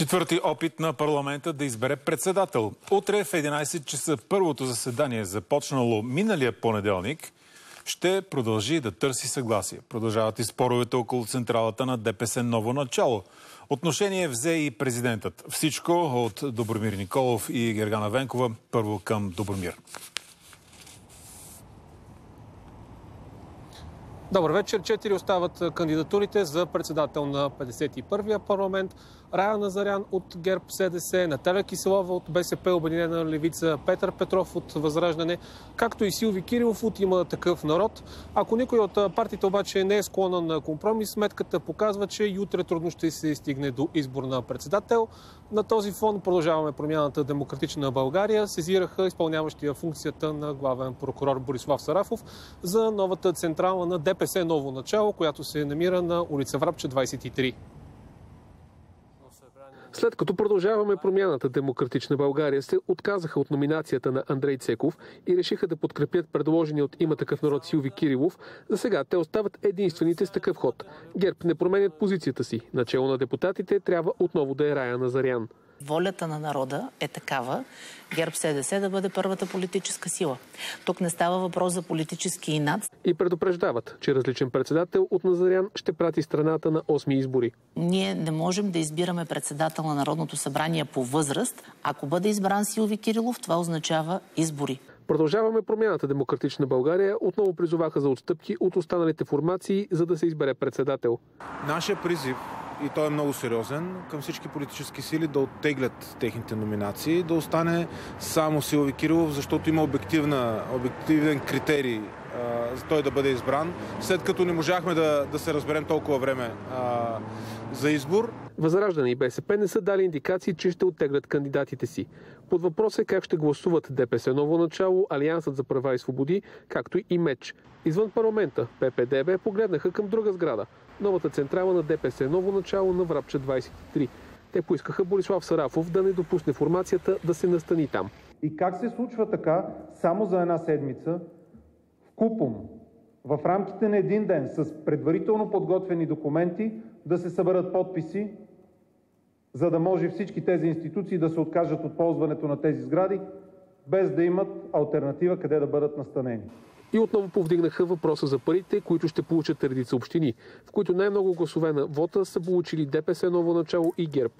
Четвърти опит на парламента да избере председател. Утре в 11 часа първото заседание, започнало миналия понеделник, ще продължи да търси съгласие. Продължават и споровете около централата на ДПС Ново начало. Отношение взе и президентът. Всичко от Добромир Николов и Гергана Венкова. Първо към Добромир. Добър вечер. Четири остават кандидатурите за председател на 51-я парламент. Рая Назарян от ГЕРБ СДС, Наталя Киселова от БСП, Обединена левица, Петър Петров от Възраждане, както и Силви Кирилов от Има такъв народ. Ако никой от партиите обаче не е склонен на компромис, сметката показва, че и утре трудно ще се стигне до избор на председател. На този фон продължаваме промяната Демократична България. Сезираха изпълняващия функцията на главен прокурор Борислав Сарафов за новата централа на ДПС Ново начало, която се намира на улица Врабче 23. След като продължаваме промяната Демократична България се отказаха от номинацията на Андрей Цеков и решиха да подкрепят предложения от има такъв народ Силви Кирилов, за сега те остават единствените с такъв ход. ГЕРБ не променят позицията си. Начало на депутатите трябва отново да е Рая Назарян. Волята на народа е такава ГЕРБ СДС да бъде първата политическа сила. Тук не става въпрос за политически инат. И предупреждават, че различен председател от Назарян ще прати страната на 8 избори. Ние не можем да избираме председател на Народното събрание по възраст. Ако бъде избран Силви Кирилов, това означава избори. Продължаваме промяната Демократична България. Отново призоваха за отстъпки от останалите формации, за да се избере председател. Нашия призив и той е много сериозен, към всички политически сили да оттеглят техните номинации, да остане само Силови Кирилов, защото има обективен критерий а, за той да бъде избран. След като не можахме да, да се разберем толкова време а, за избор. Възраждане и БСП не са дали индикации, че ще оттеглят кандидатите си. Под въпрос е как ще гласуват ДПС Ново начало, Алиансът за права и свободи, както и МЕЧ. Извън парламента, ППДБ погледнаха към друга сграда – новата централа на ДПС Ново начало на Врабче 23. Те поискаха Борислав Сарафов да не допусне формацията да се настани там. И как се случва така, само за една седмица, в купом, в рамките на един ден, с предварително подготвени документи, да се съберат подписи, за да може всички тези институции да се откажат от ползването на тези сгради, без да имат альтернатива къде да бъдат настанени. И отново повдигнаха въпроса за парите, които ще получат редица общини, в които най-много гласове на вота са получили ДПС Ново начало и ГЕРБ.